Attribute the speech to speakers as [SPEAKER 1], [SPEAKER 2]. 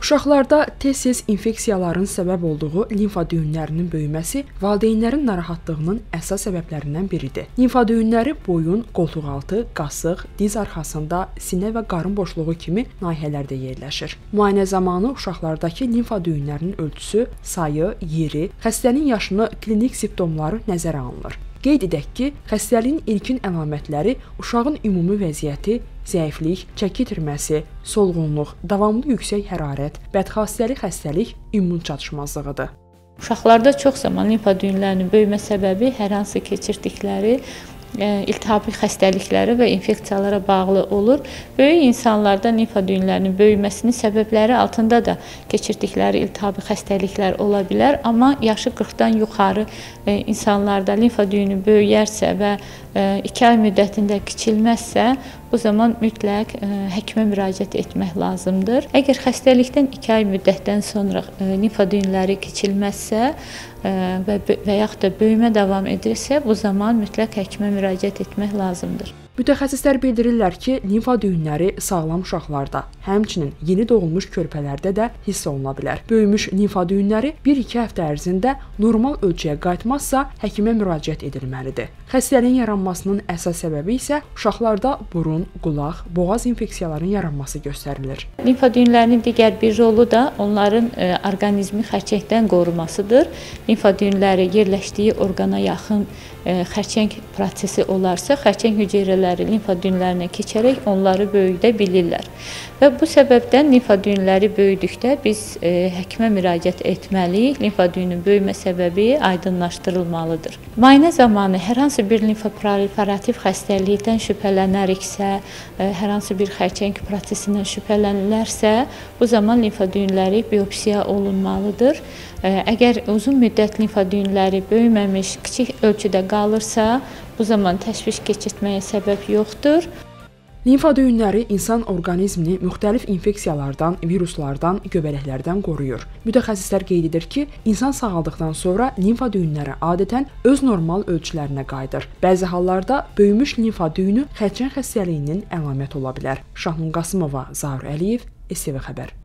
[SPEAKER 1] Uşaqlarda tez-tez infeksiyaların səbəb olduğu limfa düyünlərinin böyüməsi valideynlərin narahatlığının əsas səbəblərindən biridir. Limfa düyünləri boyun, qoltuqaltı, qasıq, diz arxasında, sinə və qarın boşluğu kimi nahiyələrdə yerləşir. Müayinə zamanı uşaqlardakı limfa düyünlərinin ölçüsü, sayı, yeri, xəstənin yaşını, klinik simptomları nəzərə alınır. Qeyd edək ki, xəstəliyin ilkin əlamətləri uşağın ümumi vəziyyəti, zəiflik, çəki itirməsi, solğunluq, davamlı yüksək hərarət, bədxassəli xəstəlik, immun çatışmazlığıdır.
[SPEAKER 2] Uşaqlarda çox zaman limfa düyünlərinin böyümə səbəbi hər hansı keçirdikləri iltihabi xəstəliklərə və infeksiyalara bağlı olur. Böyük insanlarda limfa düyünlərinin böyüməsinin səbəbləri altında da keçirdikləri iltihabi xəstəliklər ola bilər, amma yaşı 40-dan yuxarı insanlarda limfa düyünü böyüyərsə və 2 ay müddətində kiçilməzsə, bu zaman mütləq həkimə müraciət etmək lazımdır. Əgər xəstəlikdən 2 ay müddətdən sonra limfa düyünləri kiçilməzsə, və və yaxud da böyümə davam edirsə, bu zaman mütləq həkimə müraciət etmək lazımdır.
[SPEAKER 1] Mütəxəssislər bildirirlər ki, limfa düyünləri sağlam uşaqlarda, həmçinin yeni doğulmuş körpələrdə də hiss oluna bilər. Böyümüş limfa düyünləri 1-2 həftə ərzində normal ölçüyə qayıtmazsa, həkimə müraciət edilməlidir. Xəstəliyin yaranmasının əsas səbəbi isə uşaqlarda burun, qulaq, boğaz infeksiyalarının yaranması göstərilir.
[SPEAKER 2] Limfa düyünlərinin digər bir rolu da onların e, orqanizmi xərçəngdən qorumasıdır. Limfa düyünləri yerləşdiyi orqana yaxın e, xərçəng prosesi olarsa, xərçəng hüceyrələri hüceyrələri limfa düyünlərinə keçərək onları böyüdə bilirlər. Və bu səbəbdən limfa düyünləri böyüdükdə biz e, həkimə müraciət etməliyik. Limfa düyünün böyümə səbəbi aydınlaşdırılmalıdır. Müayinə zamanı hər hansı bir limfa proliferativ xəstəlikdən şübhələnəriksə, e, hər hansı bir xərçəng prosesindən şübhələnirlərsə, bu zaman limfa düyünləri biopsiya olunmalıdır. E, əgər uzun müddət limfa düyünləri böyüməmiş, kiçik ölçüdə qalırsa, bu zaman təşviş keçirtməyə səbəb yoxdur.
[SPEAKER 1] Limfa düyünləri insan orqanizmini müxtəlif infeksiyalardan, viruslardan, göbələklərdən qoruyur. Mütəxəssislər qeyd edir ki, insan sağaldıqdan sonra limfa düyünləri adətən öz normal ölçülərinə qayıdır. Bəzi hallarda böyümüş limfa düyünü xərçəng xəstəliyinin əlaməti ola bilər. Şahnun Qasımova, Zaur Əliyev, STV xəbər.